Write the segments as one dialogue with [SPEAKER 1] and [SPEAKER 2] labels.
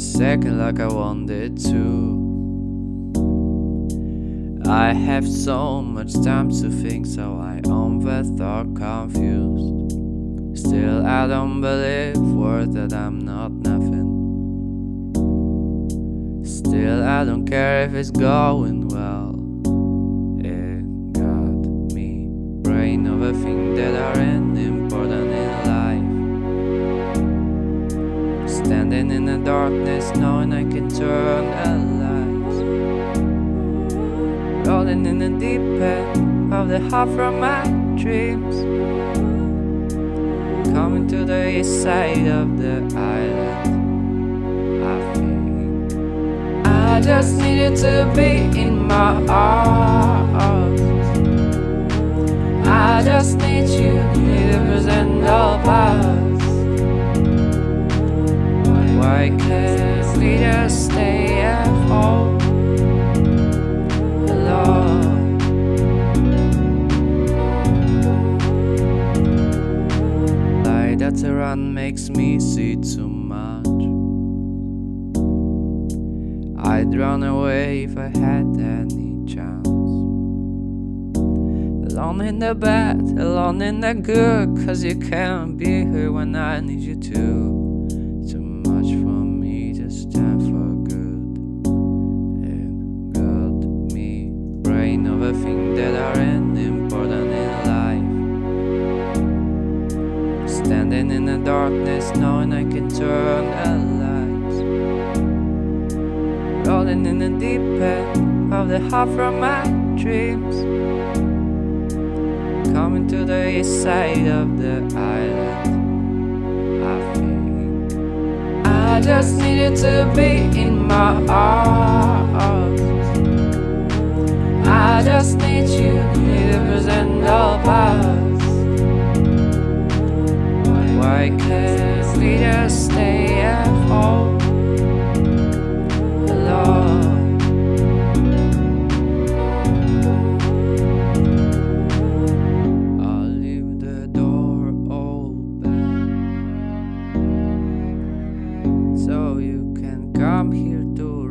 [SPEAKER 1] second like I wanted to. I have so much time to think, so I or confused. Still, I don't believe word that I'm not nothing. Still, I don't care if it's going well. It got me brain over things that aren't In the darkness, knowing I can turn the lights. Rolling in the deep end of the heart from my dreams. Coming to the east side of the island. I think I just needed to be in my arms. I just need you, to present all parts. Why can't we just stay at home alone? Light that's around makes me see too much. I'd run away if I had any chance. Alone in the bad, alone in the good, cause you can't be here when I need you to. Over things that aren't important in life. Standing in the darkness, knowing I can turn the lights. Rolling in the deep end of the heart from my dreams. Coming to the east side of the island. I think I just needed to be in my arms. I just need you, to present all parts. Why can't we just stay at home alone? I'll leave the door open so you can come here to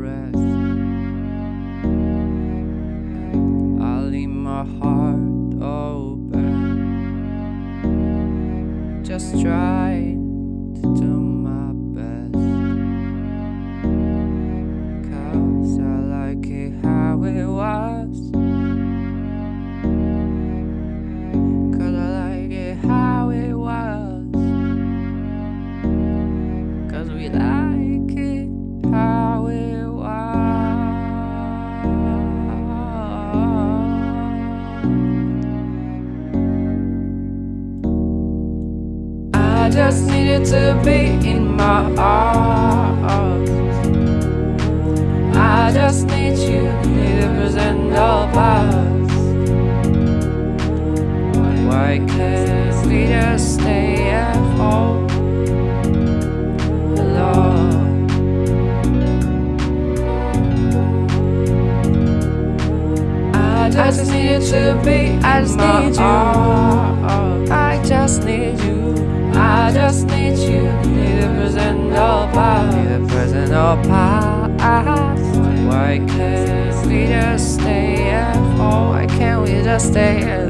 [SPEAKER 1] just trying to do just needed to be in my arms. I just need you, to present all parts. Why can't we just stay at home alone? I just need to be. I just need you. Need to present all parts. Why can't we just stay at home? Why can't we just stay at home,